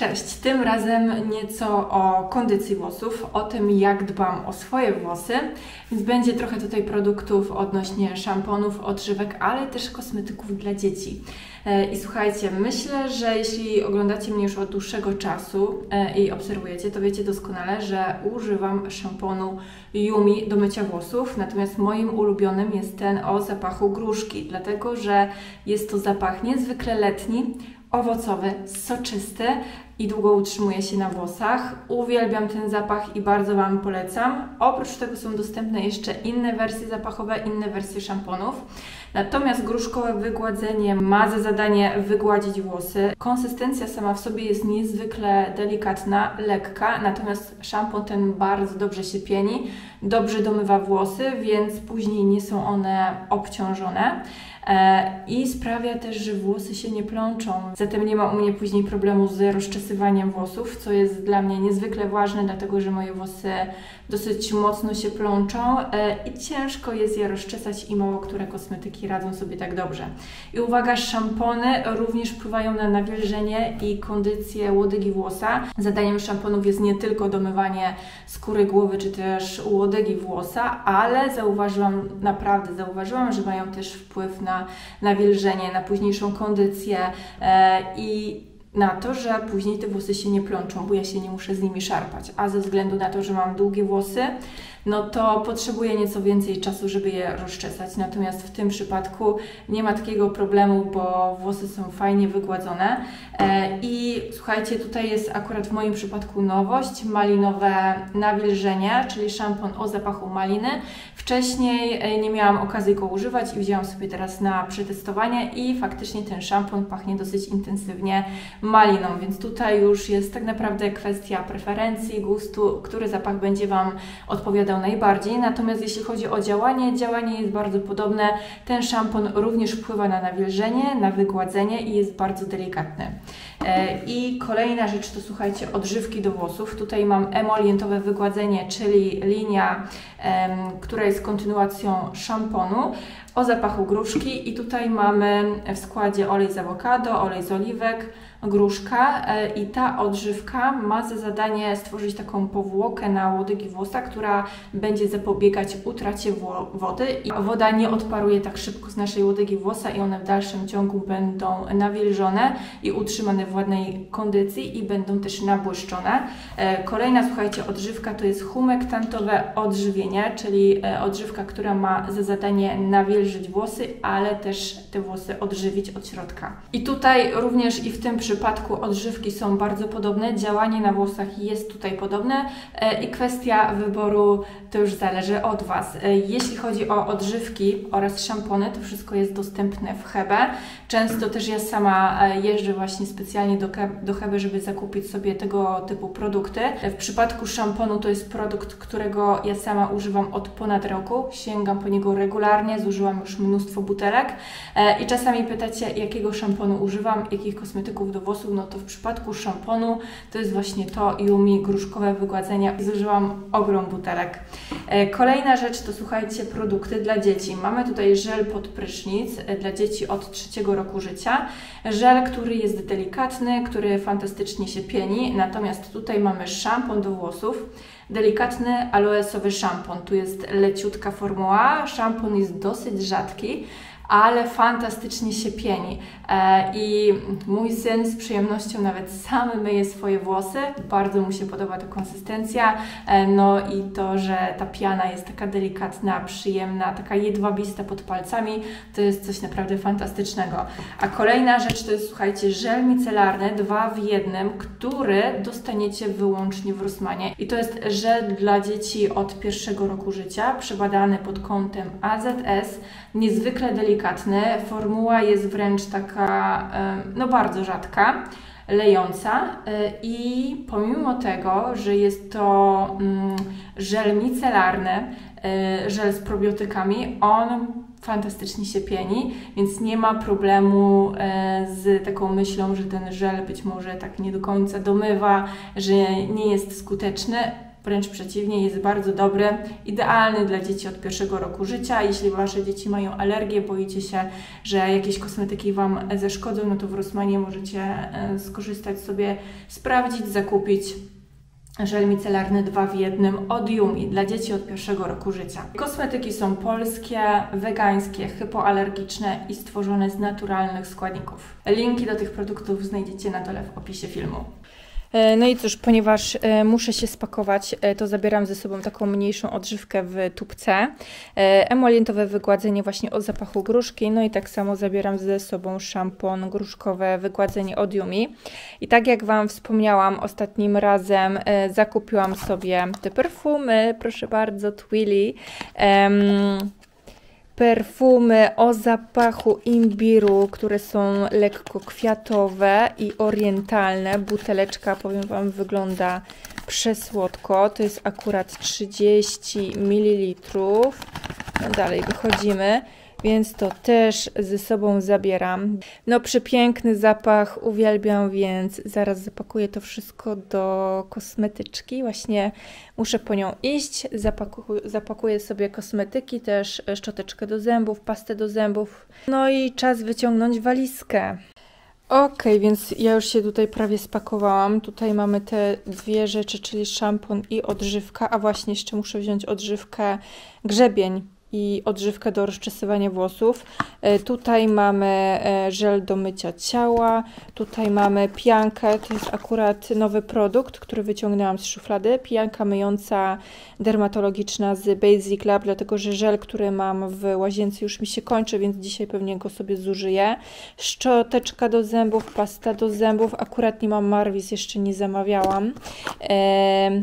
Cześć, tym razem nieco o kondycji włosów, o tym jak dbam o swoje włosy, więc będzie trochę tutaj produktów odnośnie szamponów, odżywek, ale też kosmetyków dla dzieci. E, I słuchajcie, myślę, że jeśli oglądacie mnie już od dłuższego czasu e, i obserwujecie, to wiecie doskonale, że używam szamponu Yumi do mycia włosów, natomiast moim ulubionym jest ten o zapachu gruszki, dlatego że jest to zapach niezwykle letni, owocowy, soczysty i długo utrzymuje się na włosach. Uwielbiam ten zapach i bardzo Wam polecam. Oprócz tego są dostępne jeszcze inne wersje zapachowe, inne wersje szamponów. Natomiast gruszkowe wygładzenie ma za zadanie wygładzić włosy. Konsystencja sama w sobie jest niezwykle delikatna, lekka, natomiast szampon ten bardzo dobrze się pieni, dobrze domywa włosy, więc później nie są one obciążone. E, i sprawia też, że włosy się nie plączą. Zatem nie ma u mnie później problemu z rozczesywaniem włosów, co jest dla mnie niezwykle ważne, dlatego że moje włosy dosyć mocno się plączą e, i ciężko jest je rozczesać i mało które kosmetyki radzą sobie tak dobrze. I uwaga, szampony również wpływają na nawilżenie i kondycję łodygi włosa. Zadaniem szamponów jest nie tylko domywanie skóry głowy czy też łodygi włosa, ale zauważyłam, naprawdę zauważyłam, że mają też wpływ na nawilżenie, na późniejszą kondycję e, i na to, że później te włosy się nie plączą, bo ja się nie muszę z nimi szarpać. A ze względu na to, że mam długie włosy, no to potrzebuję nieco więcej czasu, żeby je rozczesać. Natomiast w tym przypadku nie ma takiego problemu, bo włosy są fajnie wygładzone. E, I słuchajcie, tutaj jest akurat w moim przypadku nowość, malinowe nawilżenie, czyli szampon o zapachu maliny. Wcześniej e, nie miałam okazji go używać i wzięłam sobie teraz na przetestowanie i faktycznie ten szampon pachnie dosyć intensywnie maliną, więc tutaj już jest tak naprawdę kwestia preferencji, gustu, który zapach będzie Wam odpowiadał najbardziej. Natomiast jeśli chodzi o działanie, działanie jest bardzo podobne. Ten szampon również wpływa na nawilżenie, na wygładzenie i jest bardzo delikatny. E, I kolejna rzecz to słuchajcie, odżywki do włosów. Tutaj mam emolientowe wygładzenie, czyli linia, która jest kontynuacją szamponu o zapachu gruszki i tutaj mamy w składzie olej z awokado, olej z oliwek, gruszka e, i ta odżywka ma za zadanie stworzyć taką powłokę na łodygi włosa, która będzie zapobiegać utracie wody i woda nie odparuje tak szybko z naszej łodygi włosa i one w dalszym ciągu będą nawilżone i utrzymane w ładnej kondycji i będą też nabłyszczone. E, kolejna, słuchajcie, odżywka to jest humektantowe odżywienie, czyli e, odżywka, która ma za zadanie nawilżyć włosy, ale też te włosy odżywić od środka. I tutaj również i w tym przypadku odżywki są bardzo podobne, działanie na włosach jest tutaj podobne e, i kwestia wyboru to już zależy od Was. Jeśli chodzi o odżywki oraz szampony, to wszystko jest dostępne w Hebe. Często też ja sama jeżdżę właśnie specjalnie do, do Hebe, żeby zakupić sobie tego typu produkty. W przypadku szamponu to jest produkt, którego ja sama używam od ponad roku. Sięgam po niego regularnie, zużyłam już mnóstwo butelek e, i czasami pytacie, jakiego szamponu używam, jakich kosmetyków do włosów, no to w przypadku szamponu to jest właśnie to Yumi gruszkowe wygładzenia zużyłam ogrom butelek. E, kolejna rzecz to słuchajcie, produkty dla dzieci. Mamy tutaj żel pod prysznic e, dla dzieci od trzeciego roku życia. Żel, który jest delikatny, który fantastycznie się pieni, natomiast tutaj mamy szampon do włosów, delikatny aloesowy szampon. Tu jest leciutka formuła, szampon jest dosyć rzadki, ale fantastycznie się pieni. E, I mój syn z przyjemnością nawet sam myje swoje włosy. Bardzo mu się podoba ta konsystencja. E, no i to, że ta piana jest taka delikatna, przyjemna, taka jedwabista pod palcami, to jest coś naprawdę fantastycznego. A kolejna rzecz to jest, słuchajcie, żel micelarny, dwa w jednym, który dostaniecie wyłącznie w Rosmanie. I to jest żel dla dzieci od pierwszego roku życia, przebadany pod kątem AZS, niezwykle delikatny. Formuła jest wręcz taka taka no bardzo rzadka, lejąca e, i pomimo tego, że jest to mm, żel micelarny, e, żel z probiotykami, on fantastycznie się pieni, więc nie ma problemu e, z taką myślą, że ten żel być może tak nie do końca domywa, że nie jest skuteczny wręcz przeciwnie, jest bardzo dobry, idealny dla dzieci od pierwszego roku życia. Jeśli Wasze dzieci mają alergię, boicie się, że jakieś kosmetyki Wam zaszkodzą, no to w Rosmanie możecie e, skorzystać sobie, sprawdzić, zakupić żel micelarny 2 w jednym od Yumi dla dzieci od pierwszego roku życia. Kosmetyki są polskie, wegańskie, hypoalergiczne i stworzone z naturalnych składników. Linki do tych produktów znajdziecie na dole w opisie filmu. E, no i cóż, ponieważ e, muszę się spakować, e, to zabieram ze sobą taką mniejszą odżywkę w tubce. Emolientowe wygładzenie właśnie o zapachu gruszki, no i tak samo zabieram ze sobą szampon gruszkowe wygładzenie od Yumi. I tak jak Wam wspomniałam ostatnim razem, zakupiłam sobie te perfumy, proszę bardzo, Twilly. Perfumy o zapachu imbiru, które są lekko kwiatowe i orientalne. Buteleczka, powiem Wam, wygląda przesłodko. To jest akurat 30 ml. No dalej wychodzimy więc to też ze sobą zabieram. No przepiękny zapach, uwielbiam, więc zaraz zapakuję to wszystko do kosmetyczki. Właśnie muszę po nią iść, zapakuję, zapakuję sobie kosmetyki, też szczoteczkę do zębów, pastę do zębów. No i czas wyciągnąć walizkę. Ok, więc ja już się tutaj prawie spakowałam. Tutaj mamy te dwie rzeczy, czyli szampon i odżywka, a właśnie jeszcze muszę wziąć odżywkę grzebień i odżywkę do rozczesywania włosów. E, tutaj mamy e, żel do mycia ciała, tutaj mamy piankę, to jest akurat nowy produkt, który wyciągnęłam z szuflady. Pianka myjąca dermatologiczna z Basic Lab, dlatego że żel, który mam w łazience już mi się kończy, więc dzisiaj pewnie go sobie zużyję. Szczoteczka do zębów, pasta do zębów, akurat nie mam Marvis, jeszcze nie zamawiałam. Eee,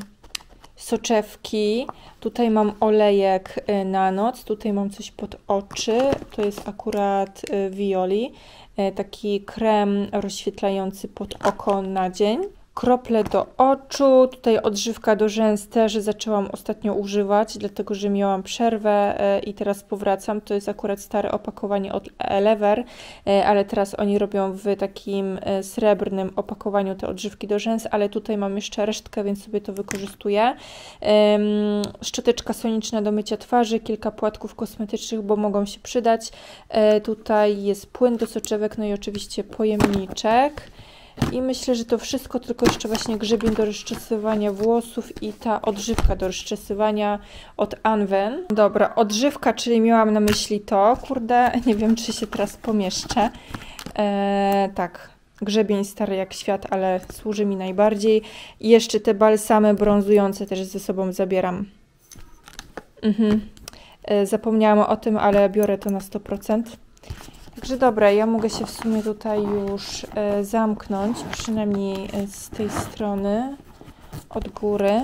soczewki. Tutaj mam olejek y, na noc, tutaj mam coś pod oczy. To jest akurat Violi, y, taki krem rozświetlający pod oko na dzień krople do oczu, tutaj odżywka do rzęs też zaczęłam ostatnio używać, dlatego że miałam przerwę e, i teraz powracam. To jest akurat stare opakowanie od Elever, e, ale teraz oni robią w takim e, srebrnym opakowaniu te odżywki do rzęs, ale tutaj mam jeszcze resztkę, więc sobie to wykorzystuję. Szczoteczka soniczna do mycia twarzy, kilka płatków kosmetycznych, bo mogą się przydać. Tutaj jest płyn do soczewek, no i oczywiście pojemniczek. I myślę, że to wszystko, tylko jeszcze właśnie grzebień do rozczesywania włosów i ta odżywka do rozczesywania od Anwen. Dobra, odżywka, czyli miałam na myśli to. Kurde, nie wiem, czy się teraz pomieszczę. Eee, tak, grzebień stary jak świat, ale służy mi najbardziej. I jeszcze te balsamy brązujące też ze sobą zabieram. Mhm. Eee, zapomniałam o tym, ale biorę to na 100%. Także dobra, ja mogę się w sumie tutaj już e, zamknąć, przynajmniej e, z tej strony, od góry.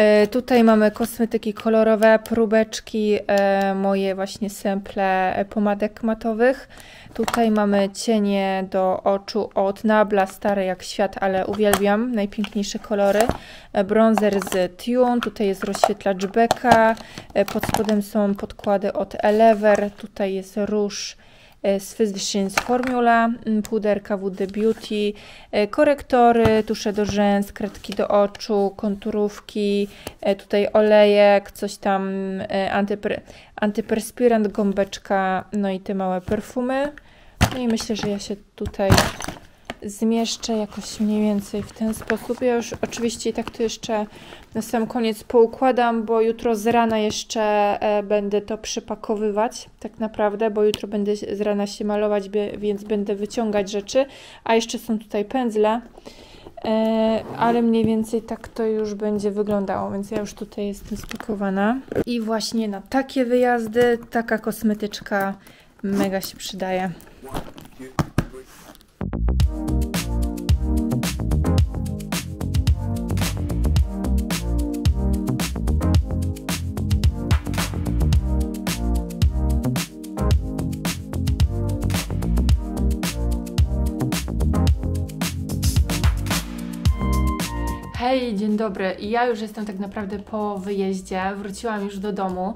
E, tutaj mamy kosmetyki kolorowe, próbeczki, e, moje właśnie sample e, pomadek matowych. Tutaj mamy cienie do oczu od Nabla, stare jak świat, ale uwielbiam, najpiękniejsze kolory. Bronzer z Tune, tutaj jest rozświetlacz Becca, pod spodem są podkłady od Elever, tutaj jest róż E, z Physicians Formula, puderka WD Beauty, e, korektory, tusze do rzęs, kredki do oczu, konturówki, e, tutaj olejek, coś tam, antyper, antyperspirant, gąbeczka, no i te małe perfumy. No i myślę, że ja się tutaj zmieszczę jakoś mniej więcej w ten sposób. Ja już oczywiście tak to jeszcze na sam koniec poukładam, bo jutro z rana jeszcze e, będę to przypakowywać tak naprawdę, bo jutro będę z rana się malować, więc będę wyciągać rzeczy, a jeszcze są tutaj pędzle. E, ale mniej więcej tak to już będzie wyglądało, więc ja już tutaj jestem spakowana. I właśnie na takie wyjazdy taka kosmetyczka mega się przydaje. Hej, dzień dobry. Ja już jestem tak naprawdę po wyjeździe. Wróciłam już do domu.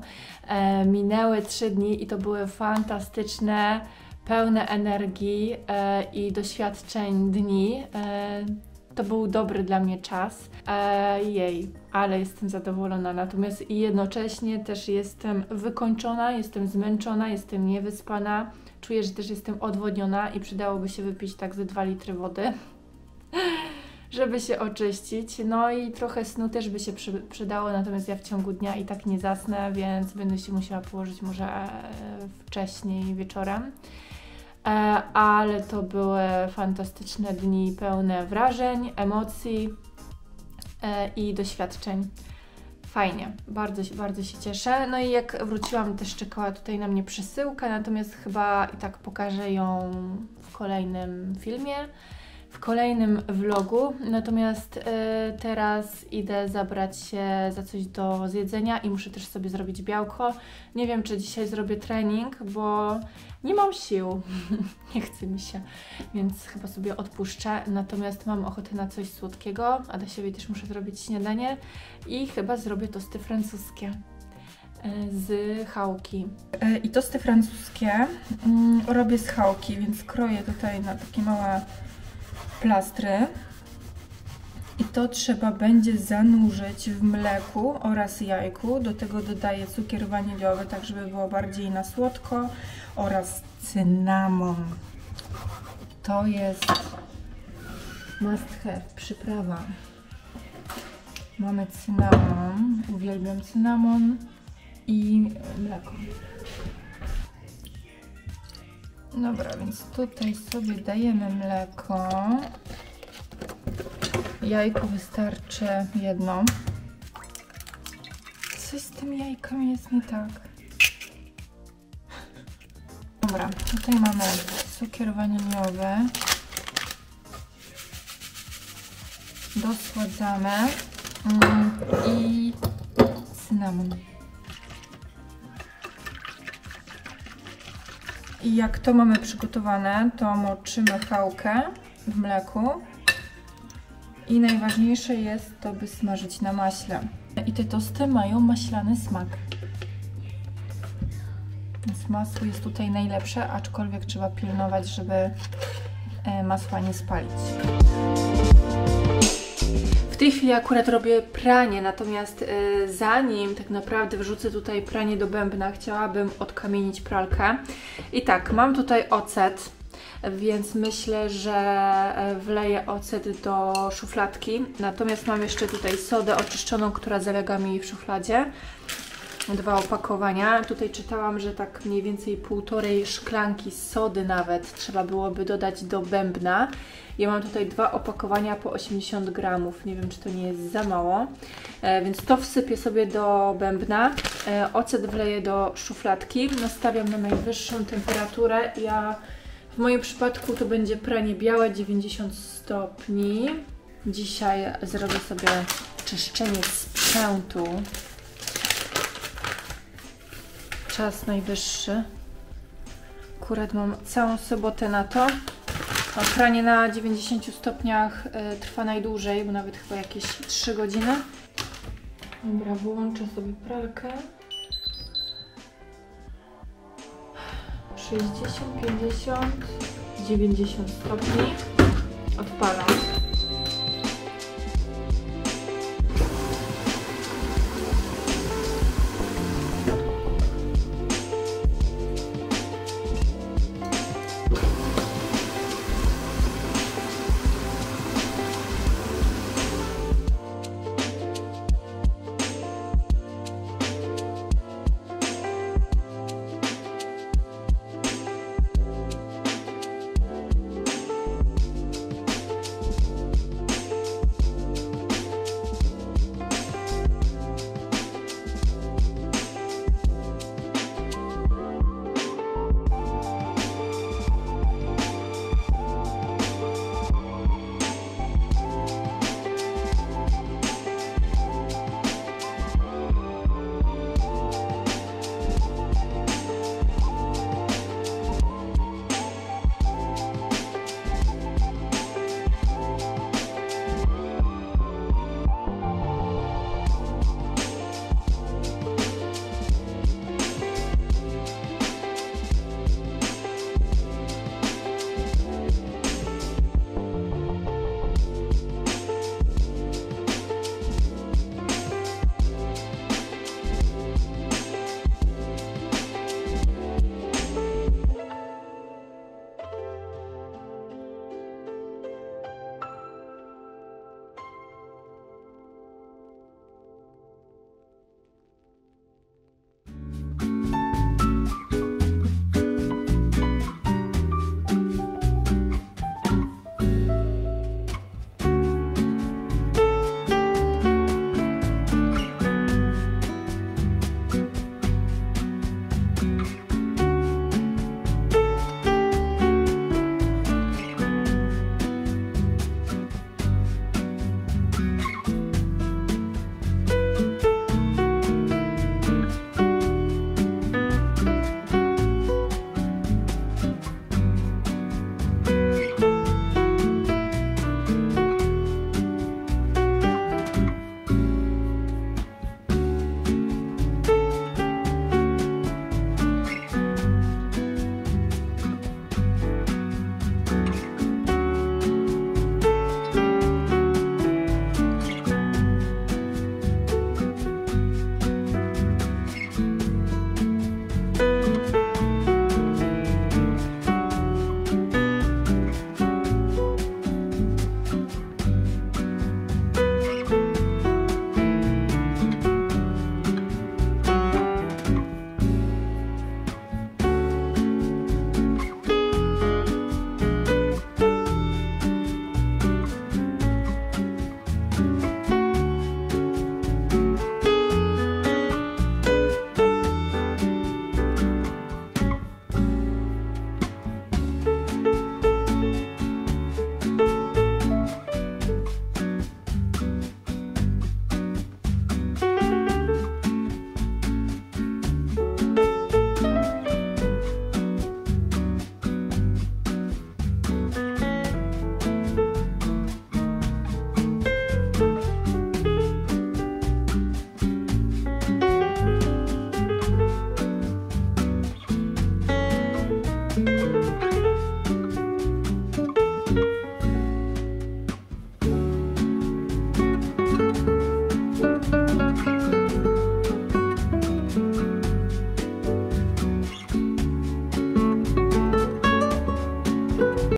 E, minęły trzy dni i to były fantastyczne, pełne energii e, i doświadczeń dni. E, To był dobry dla mnie czas. Eee, jej, ale jestem zadowolona. Natomiast jednocześnie też jestem wykończona, jestem zmęczona, jestem niewyspana. Czuję, że też jestem odwodniona i przydałoby się wypić tak ze 2 litry wody, żeby się oczyścić. No i trochę snu też by się przy, przydało, natomiast ja w ciągu dnia i tak nie zasnę, więc będę się musiała położyć może e, wcześniej wieczorem. E, ale to były fantastyczne dni pełne wrażeń, emocji e, i doświadczeń. Fajnie, bardzo, bardzo się cieszę. No i jak wróciłam, też czekała tutaj na mnie przesyłka, natomiast chyba i tak pokażę ją w kolejnym filmie w kolejnym vlogu. Natomiast y, teraz idę zabrać się za coś do zjedzenia i muszę też sobie zrobić białko. Nie wiem, czy dzisiaj zrobię trening, bo nie mam sił. nie chce mi się, więc chyba sobie odpuszczę. Natomiast mam ochotę na coś słodkiego, a do siebie też muszę zrobić śniadanie i chyba zrobię tosty francuskie e, z chałki. E, I tosty francuskie mm, robię z chałki, więc kroję tutaj na takie małe plastry i to trzeba będzie zanurzyć w mleku oraz jajku. Do tego dodaję cukier waniliowy, tak żeby było bardziej na słodko oraz cynamon. To jest must have, przyprawa. Mamy cynamon, uwielbiam cynamon i mleko. Dobra, więc tutaj sobie dajemy mleko. Jajko wystarczy jedno. Coś z tym jajkami jest nie tak. Dobra, tutaj mamy cukier waniliowy. Dosładzamy. Mm, I cynamon. I jak to mamy przygotowane, to moczymy chałkę w mleku. I najważniejsze jest to, by smażyć na maśle. I te tosty mają maślany smak. Więc masło jest tutaj najlepsze, aczkolwiek trzeba pilnować, żeby e, masła nie spalić. W tej chwili akurat robię pranie, natomiast y, zanim tak naprawdę wrzucę tutaj pranie do bębna, chciałabym odkamienić pralkę. I tak, mam tutaj ocet, więc myślę, że e, wleję ocet do szufladki. Natomiast mam jeszcze tutaj sodę oczyszczoną, która zalega mi w szufladzie. Dwa opakowania. Tutaj czytałam, że tak mniej więcej półtorej szklanki sody nawet trzeba byłoby dodać do bębna. Ja mam tutaj dwa opakowania po 80 gramów. Nie wiem, czy to nie jest za mało. E, więc to wsypię sobie do bębna. E, ocet wleję do szufladki. Nastawiam na najwyższą temperaturę. Ja w moim przypadku to będzie pranie białe 90 stopni. Dzisiaj zrobię sobie czyszczenie sprzętu. Czas najwyższy. Akurat mam całą sobotę na to. Pranie na 90 stopniach y, trwa najdłużej, bo nawet chyba jakieś 3 godziny. Dobra, wyłączę sobie pralkę. 60, 50, 90 stopni. Odpalam.